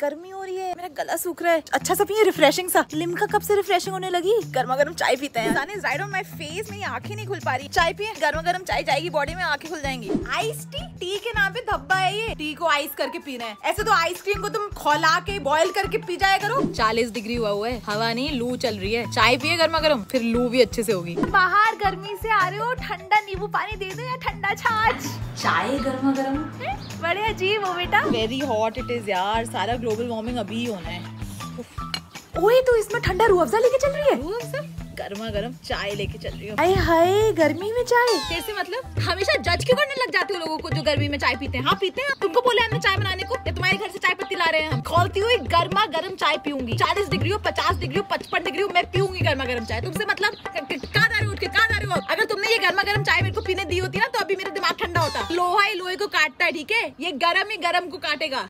गर्मी हो रही है मेरा गला सूख रहा है। अच्छा सा पिए रिफ्रेशिंग सा। लिमका कब से रिफ्रेशिंग होने लगी? गर्मा गर्म चाय पीते हैं। राइट ऑन माय फेस मेरी आँखें नहीं खुल पा रही। चाय पिए गर्मा गर्म चाय जाएगी बॉडी में आँखें खुल जाएँगी। आइस टी टी के नाम पे धब्बा है ये। टी को आइस करके पीना है। ऐसे तो आइसक्रीम को तुम खोला के बॉयल करके पी जाया करो। चालीस डिग्री हुआ हुआ है। हवा नहीं लू चल रही है। चाय पिए गर्मा गर्म फिर लू भी अच्छे से होगी। बाहर गर्मी से आ रहे हो ठंडा नींबू पानी दे दो या ठंडा छाछ? चाय गर्मा गर्म बड़े अजीब हो बेटा। वेरी हॉट इट इज़ यार सारा ग्लोबल वार्मिंग अभी ही होना है। ओए तो इसमें ठंडा रूह अफ़ज़ा लेके चल रही है? रूह अफ़ज़ा? गर्मा गर्म चाय लेके चल रही हूँ। अरे हाय गर्मी में चाय? कैसे मतलब हमेशा जज क्यों करने लग जाते हो लोगों को जो गर्मी में चाय पीते हैं? हाँ पीते हैं? तुमको बोले हमने चाय बनाने को? या तुम्हारे घर से चाय पत्ती ला रहे हैं हम? खोलती हुई गर्मा गर्म चाय पीऊँगी। चालीस डिग्री हो पचास डिग्री हो पचपन डिग्री हो मैं पीऊँगी गर्मा गर्म चाय। तुमसे मतलब कहा जा रहे हो उठ के कहा जा रहे। हो अगर तुमने ये गर्मा गर्म चाय मेरे को पीने दी होती ना तो अभी मेरा दिमाग ठंडा होता। लोहा ही लोहे को काटता है ठीक है? ये गर्म ही गर्म को काटेगा।